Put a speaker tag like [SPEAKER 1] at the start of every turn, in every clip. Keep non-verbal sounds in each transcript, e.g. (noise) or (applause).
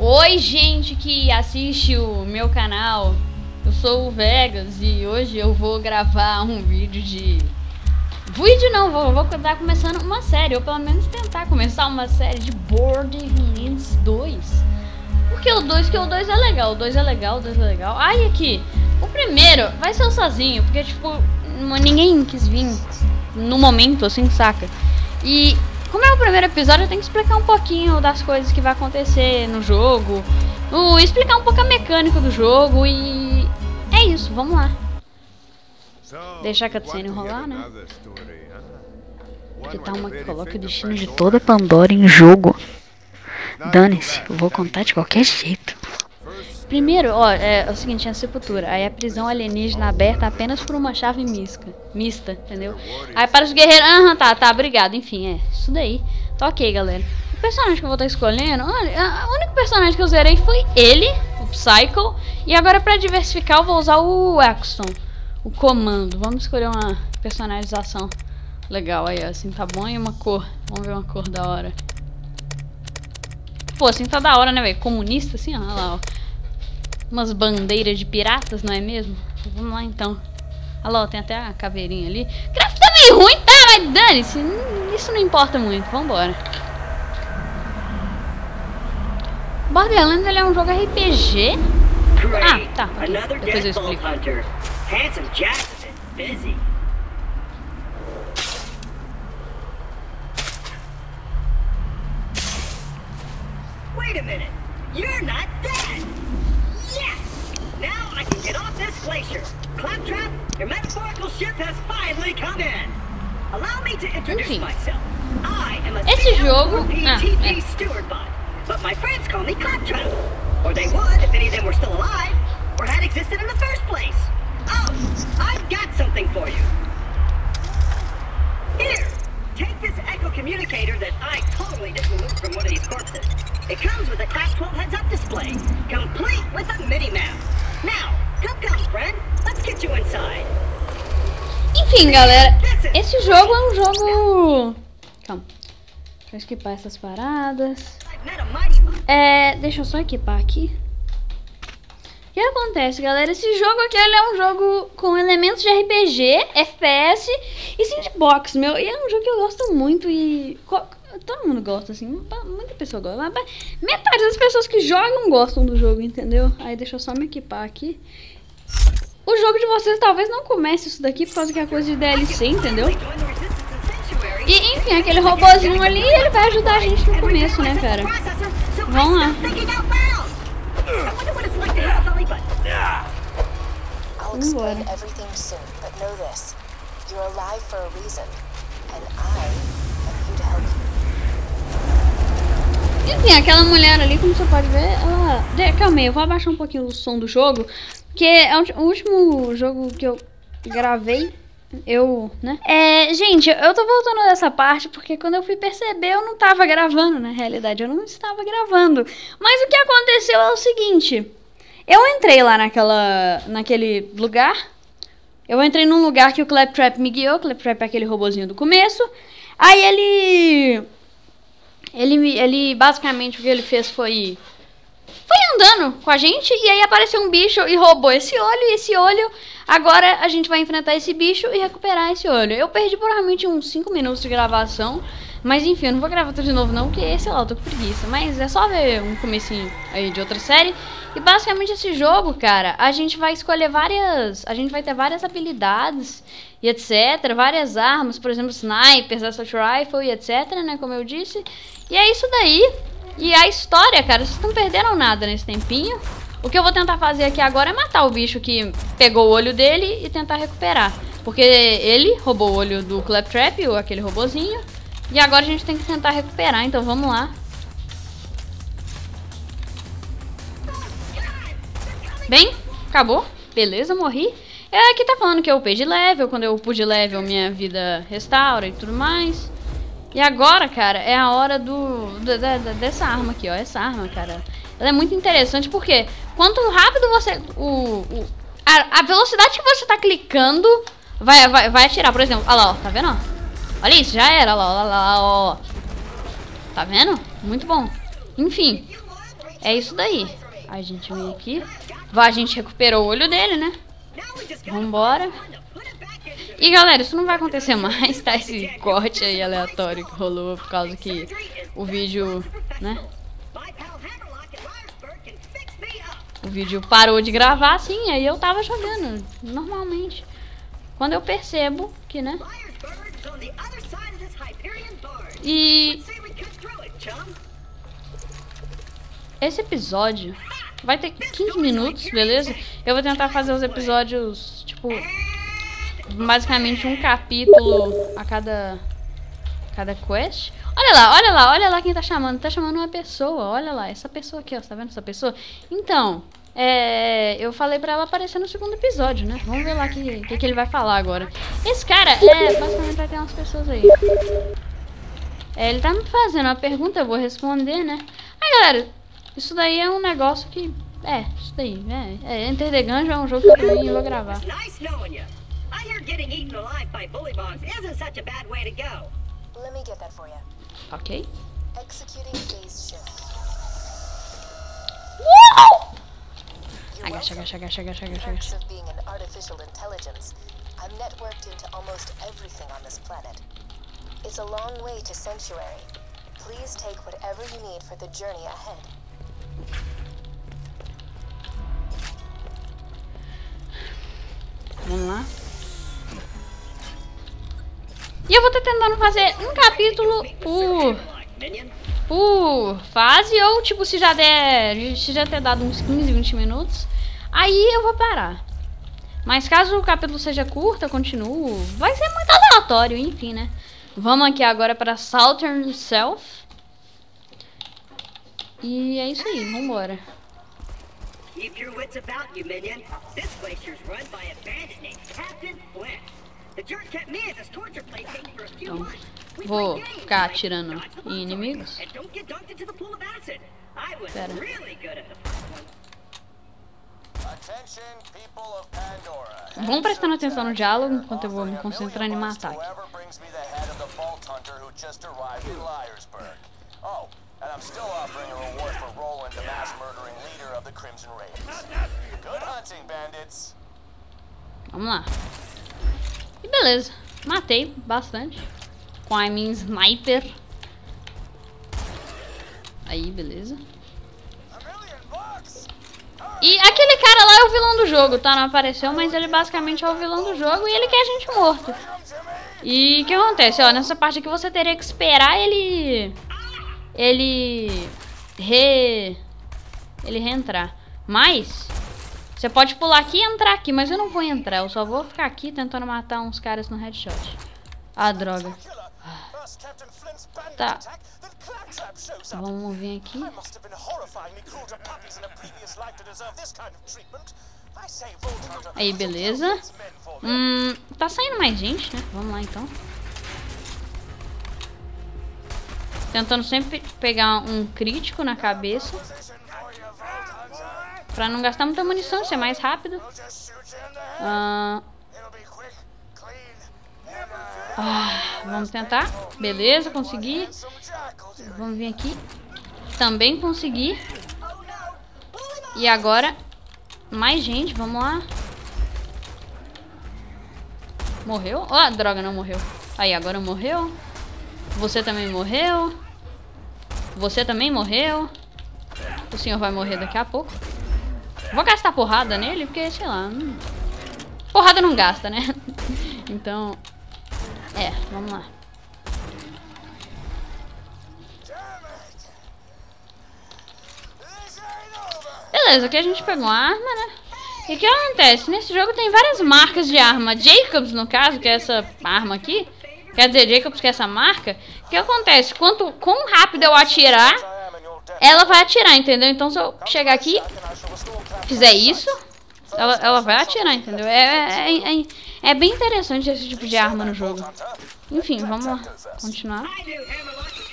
[SPEAKER 1] Oi, gente que assiste o meu canal. Eu sou o Vegas e hoje eu vou gravar um vídeo de. Vídeo não, vou, vou estar começando uma série, ou pelo menos tentar começar uma série de Borderlands 2. Porque o 2, que o 2 é legal, o 2 é legal, o 2 é legal. Ai, aqui, o primeiro vai ser eu sozinho, porque tipo, ninguém quis vir no momento, assim, saca? E como é o primeiro episódio, eu tenho que explicar um pouquinho das coisas que vai acontecer no jogo. Explicar um pouco a mecânica do jogo e. É isso, vamos lá. Deixar a cutscene rolar, né? Que tá uma que coloca o destino de toda Pandora em jogo. Dane-se, eu vou contar de qualquer jeito. Primeiro, ó, é, é, o seguinte, é a sepultura. Aí a prisão alienígena aberta apenas por uma chave mista, mista, entendeu? Aí para os guerreiros, aham, tá, tá, obrigado. Enfim, é isso daí. Tá ok, galera. O personagem que eu vou estar escolhendo, olha, o único personagem que eu zerei foi ele, o Psycho. E agora para diversificar eu vou usar o Axton, o comando. Vamos escolher uma personalização legal aí, assim, tá bom? E uma cor, vamos ver uma cor da hora. Pô, assim tá da hora, né, velho? Comunista, assim, ó, lá, ó umas bandeiras de piratas, não é mesmo? Vamos lá então. Olha lá, tem até a caveirinha ali. Gráfico tá meio ruim, tá? Mas dane-se. Isso não importa muito. Vambora. Borderlands ele é um jogo RPG? Ah, tá. Depois eu explico. Wait a minute. You're not dead. Glacier. Claptrap, your metaphorical ship has finally come in. Allow me to introduce Enfim. myself. I am a Esse jogo... Ah, steward bot, but my friends call me Claptrap. Or they would if any of them were still alive, or had existed in the first place. Oh, I've got something for you. Here, take this echo communicator that I totally just removed from one of these corpses. It comes with a Class 12 heads-up display, complete with a mini-map. Now, Enfim, galera, esse jogo é um jogo... Calma. Deixa eu equipar essas paradas. É, deixa eu só equipar aqui. O que acontece, galera? Esse jogo aqui é um jogo com elementos de RPG, FPS e sandbox, meu. E é um jogo que eu gosto muito e... Todo mundo gosta, assim. Muita pessoa gosta. Metade das pessoas que jogam gostam do jogo, entendeu? Aí deixa eu só me equipar aqui. O jogo de vocês talvez não comece isso daqui por causa que é coisa de DLC, entendeu? E, enfim, aquele robôzinho ali, ele vai ajudar a gente no começo, né, cara? Vamos lá. Vambora. Enfim, aquela mulher ali, como você pode ver, ela... Calma aí, eu vou abaixar um pouquinho o som do jogo, que é o último jogo que eu gravei, eu, né? É, gente, eu tô voltando dessa parte porque quando eu fui perceber eu não tava gravando, na realidade, eu não estava gravando. Mas o que aconteceu é o seguinte, eu entrei lá naquela, naquele lugar, eu entrei num lugar que o Claptrap me guiou, Claptrap é aquele robozinho do começo, aí ele, ele, ele basicamente o que ele fez foi foi andando com a gente e aí apareceu um bicho e roubou esse olho e esse olho. Agora a gente vai enfrentar esse bicho e recuperar esse olho. Eu perdi provavelmente uns 5 minutos de gravação. Mas enfim, eu não vou gravar tudo de novo não, porque, sei lá, eu tô com preguiça. Mas é só ver um comecinho aí de outra série. E basicamente esse jogo, cara, a gente vai escolher várias... A gente vai ter várias habilidades e etc. Várias armas, por exemplo, snipers, assault rifle e etc, né, como eu disse. E é isso daí. E a história, cara, vocês não perderam nada nesse tempinho. O que eu vou tentar fazer aqui agora é matar o bicho que pegou o olho dele e tentar recuperar. Porque ele roubou o olho do Claptrap, ou aquele robozinho. E agora a gente tem que tentar recuperar, então vamos lá. Bem, acabou. Beleza, morri. É, aqui tá falando que eu upei de level. Quando eu pude level, minha vida restaura e tudo mais. E agora, cara, é a hora do, do da, dessa arma aqui, ó. Essa arma, cara. Ela é muito interessante porque quanto rápido você... O, o a, a, velocidade que você tá clicando vai, vai, vai atirar. Por exemplo, olha lá, ó. Tá vendo? Olha isso, já era. Olha lá, olha lá, ó. Tá vendo? Muito bom. Enfim. É isso daí. A gente vem aqui. A gente recuperou o olho dele, né? Vambora. E galera, isso não vai acontecer mais, tá? Esse corte aí aleatório que rolou por causa que o vídeo, né? O vídeo parou de gravar, assim, aí eu tava jogando normalmente. Quando eu percebo que, né? E... Esse episódio vai ter 15 minutos, beleza? Eu vou tentar fazer os episódios, tipo, basicamente um capítulo a cada cada quest. Olha lá, olha lá, olha lá quem tá chamando. Tá chamando uma pessoa, olha lá, essa pessoa aqui, ó, tá vendo essa pessoa? Então, é, eu falei pra ela aparecer no segundo episódio, né? Vamos ver lá o que, que, que, ele vai falar agora. Esse cara, é, basicamente vai ter umas pessoas aí. É, ele tá me fazendo uma pergunta, eu vou responder, né? Aí, galera, isso daí é um negócio que... É, isso daí, é, é Enter the Gungeon é um jogo que eu vou gravar. I hear getting eaten alive by bullymongs isn't such a bad way to go. Let me get that for you. Okay. Executing phase shift. Whoa! Agacha, agacha, agacha, agacha, agacha, agacha. of being an artificial intelligence, I'm networked into almost everything on this planet. It's a long way to sanctuary. Please take whatever you need for the journey ahead. Vamos lá. E eu vou estar tentando fazer um capítulo por, por fase, ou tipo, se já der, se já ter dado uns 15, 20 minutos, aí eu vou parar. Mas caso o capítulo seja curto, eu continuo, vai ser muito aleatório, enfim, né? Vamos aqui agora para Southern Self. E é isso aí, vambora. Keep your wits about you, minion. This glacier's run by a bandit named Captain Flint. Então, vou ficar atirando em inimigos. Pera. Vamos prestando atenção no diálogo enquanto eu vou me concentrando em matar aqui. Oh, and I'm still offering a reward for Roland, the mass murdering leader of the Crimson Raiders. Good hunting, bandits. Vamos lá. Beleza. Matei bastante. Com a minha sniper. Aí, beleza. E aquele cara lá é o vilão do jogo, tá? Não apareceu, mas ele basicamente é o vilão do jogo e ele quer a gente morto. E o que acontece? Ó, nessa parte aqui você teria que esperar ele... Ele... Re... Ele reentrar. Mas... Você pode pular aqui e entrar aqui, mas eu não vou entrar. Eu só vou ficar aqui tentando matar uns caras no headshot. Ah, droga. Tá. Vamos vir aqui. Aí, beleza. Hum, tá saindo mais gente, né? Vamos lá, então. Tentando sempre pegar um crítico na cabeça. Pra não gastar muita munição, ser mais rápido. Ah, ah, vamos tentar. Beleza, consegui. Vamos vir aqui. Também consegui. E agora, mais gente, vamos lá. Morreu? Ah, droga, não morreu. Aí, agora morreu. Você também morreu. Você também morreu. O senhor vai morrer daqui a pouco. Vou gastar porrada nele, porque, sei lá... Não... Porrada não gasta, né? (laughs) então... É, vamos lá. Beleza, aqui a gente pegou uma arma, né? E o que acontece? Nesse jogo tem várias marcas de arma. Jacobs, no caso, que é essa arma aqui. Quer dizer, Jacobs, que é essa marca. O que acontece? Quanto, quão rápido eu atirar, ela vai atirar, entendeu? Então se eu chegar aqui fizer isso, ela, ela vai atirar, entendeu? É, é, é, é, bem interessante esse tipo de arma no jogo. Enfim, vamos lá, continuar.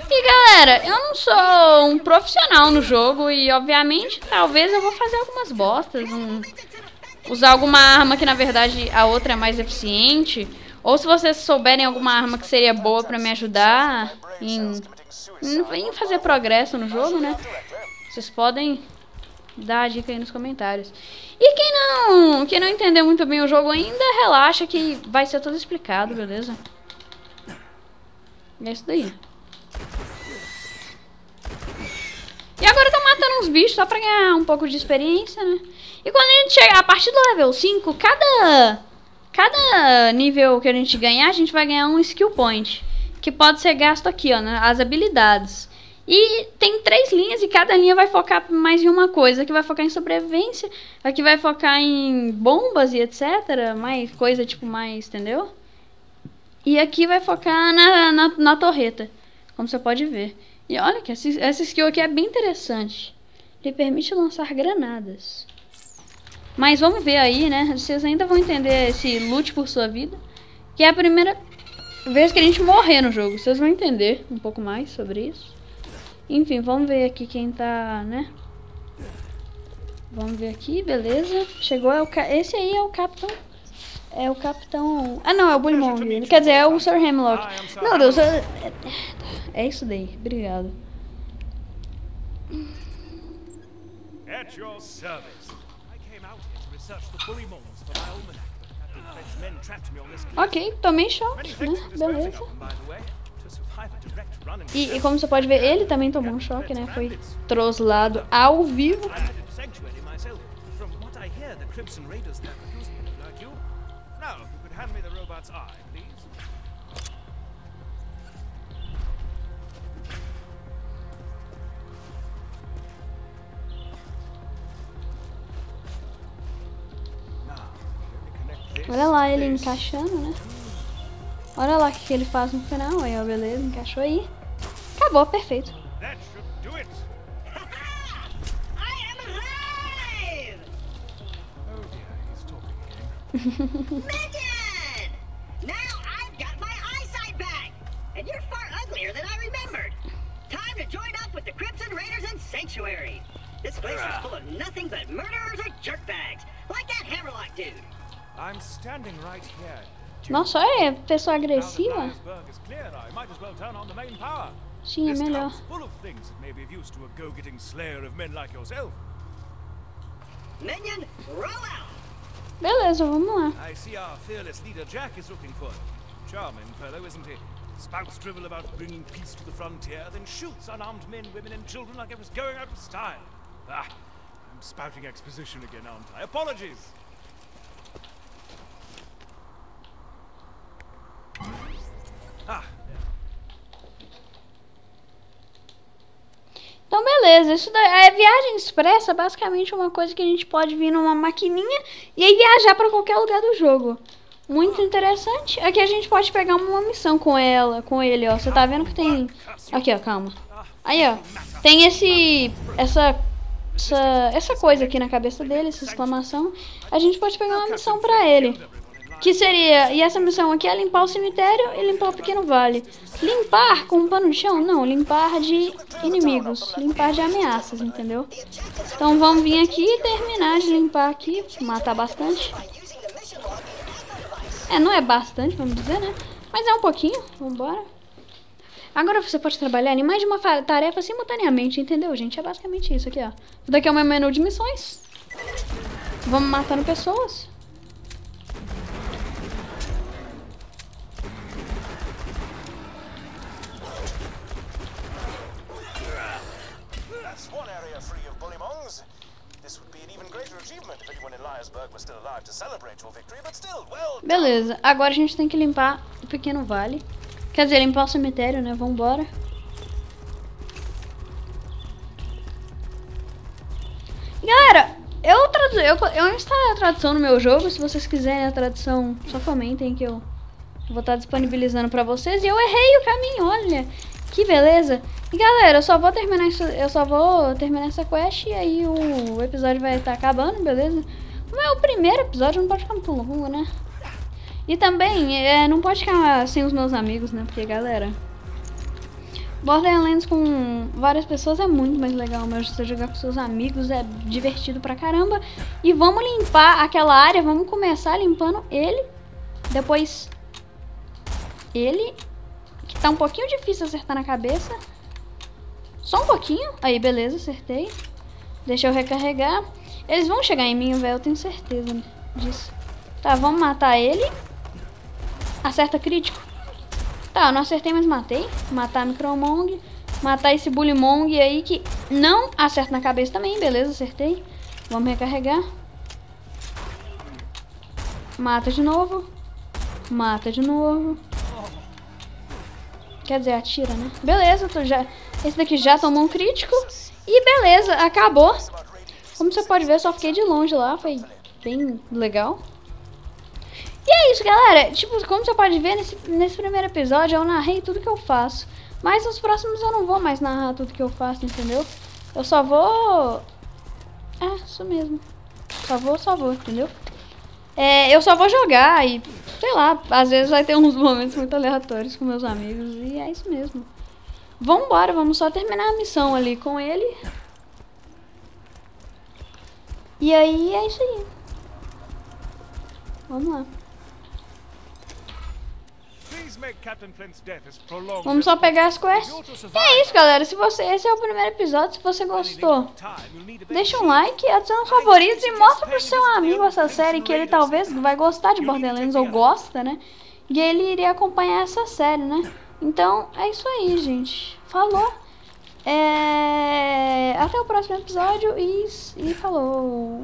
[SPEAKER 1] E galera, eu não sou um profissional no jogo e obviamente talvez eu vou fazer algumas bostas, um, usar alguma arma que na verdade a outra é mais eficiente. Ou se vocês souberem alguma arma que seria boa pra me ajudar em, em fazer progresso no jogo, né? Vocês podem dar a dica aí nos comentários. E quem não, quem não entendeu muito bem o jogo ainda, relaxa que vai ser tudo explicado, beleza? É isso daí. E agora tô matando uns bichos só pra ganhar um pouco de experiência, né? E quando a gente chegar a partir do level 5, cada, cada nível que a gente ganhar, a gente vai ganhar um skill point. Que pode ser gasto aqui, ó, nas habilidades. E tem três linhas e cada linha vai focar mais em uma coisa. Aqui vai focar em sobrevivência, aqui vai focar em bombas e etc. Mais coisa tipo mais, entendeu? E aqui vai focar na, na, na torreta, como você pode ver. E olha que essa, essa skill aqui é bem interessante. Ele permite lançar granadas. Mas vamos ver aí, né? Vocês ainda vão entender esse lute por sua vida. Que é a primeira vez que a gente morrer no jogo. Vocês vão entender um pouco mais sobre isso. Enfim, vamos ver aqui quem tá, né? Vamos ver aqui, beleza. Chegou, é o ca... esse aí é o capitão. É o capitão... Ah, não, é o Bullmonger. Quer dizer, é o Sir Hemlock. Meu Deus, é... é isso daí. Obrigado. At your service. I came out here to research the Bullymons for my almanac, but men trapped me on this Ok, tomei choque, né? Beleza. E, e, como você pode ver, ele também tomou um choque, né? Foi troslado ao vivo. Olha lá ele encaixando, né? Olha lá o que, ele faz no final. Aí, ó, beleza, encaixou aí. Acabou, perfeito. (laughs) Megan! Now I've got my eyesight back! And you're far uglier than I remembered! Time to join up with the Crimson Raiders and Sanctuary! This place is full of nothing but murderers or jerkbags, like that Hammerlock dude! I'm standing right here, Nossa, é pessoa agressiva. Sim, é melhor. Beleza, vamos lá. I see our fearless leader Jack is looking for him. Charming fellow, isn't he? Spouts drivel about bringing peace to the frontier, then shoots unarmed men, women, and children like it was going out of style. Ah, I'm spouting exposition again, aren't I? Apologies! Então, beleza. Isso a viagem expressa é basicamente uma coisa que a gente pode vir numa maquininha e aí viajar para qualquer lugar do jogo. Muito interessante. Aqui a gente pode pegar uma missão com ela, com ele, ó. Você tá vendo que tem... Aqui, ó, calma. Aí, ó. Tem esse... Essa... Essa, essa coisa aqui na cabeça dele, essa exclamação. A gente pode pegar uma missão pra ele. Que seria, e essa missão aqui é limpar o cemitério e limpar o pequeno vale. Limpar com um pano de chão? Não, limpar de inimigos, limpar de ameaças, entendeu? Então vamos vir aqui e terminar de limpar aqui, matar bastante. É, não é bastante, vamos dizer, né? Mas é um pouquinho, vambora. Agora você pode trabalhar em mais de uma tarefa simultaneamente, entendeu, gente? É basicamente isso aqui, ó. Daqui é o meu menu de missões. Vamos matando pessoas. Beleza, agora a gente tem que limpar o pequeno vale. Quer dizer, limpar o cemitério, né? Vambora. Galera, eu, tradu eu, eu instalei a tradução no meu jogo. Se vocês quiserem a tradução, só comentem que eu vou estar disponibilizando pra vocês. E eu errei o caminho, olha. Que beleza. E galera, eu só vou terminar isso, eu só vou terminar essa quest e aí o, episódio vai estar acabando, beleza? Como é o primeiro episódio, não pode ficar muito longo, né? E também, é, não pode ficar sem os meus amigos, né? Porque, galera, Borderlands com várias pessoas é muito mais legal, mas você jogar com seus amigos é divertido pra caramba. E vamos limpar aquela área, vamos começar limpando ele, depois ele, que tá um pouquinho difícil acertar na cabeça. Só um pouquinho. Aí, beleza, acertei. Deixa eu recarregar. Eles vão chegar em mim, velho, eu tenho certeza disso. Tá, vamos matar ele. Acerta crítico. Tá, eu não acertei, mas matei. Matar a Micromong. Matar esse Bullymong aí que não acerta na cabeça também. Beleza, acertei. Vamos recarregar. Mata de novo. Mata de novo. Quer dizer, atira, né? Beleza, tu já... esse daqui já tomou um crítico. E beleza, acabou. Como você pode ver, eu só fiquei de longe lá. Foi bem legal. E é isso, galera. Tipo, como você pode ver, nesse, nesse primeiro episódio eu narrei tudo que eu faço. Mas nos próximos eu não vou mais narrar tudo que eu faço, entendeu? Eu só vou... É, isso mesmo. Só vou, só vou, entendeu? É, eu só vou jogar e, sei lá, às vezes vai ter uns momentos muito aleatórios com meus amigos e é isso mesmo. Vambora, vamos só terminar a missão ali com ele. E aí é isso aí. Vamos lá. Vamos só pegar as quests. E é isso, galera. Se você, esse é o primeiro episódio. Se você gostou, deixa um like, adiciona favoritos e mostra pro seu amigo essa série que ele talvez vai gostar de Borderlands ou gosta, né? E ele iria acompanhar essa série, né? Então, é isso aí, gente. Falou. É... Até o próximo episódio e, e falou.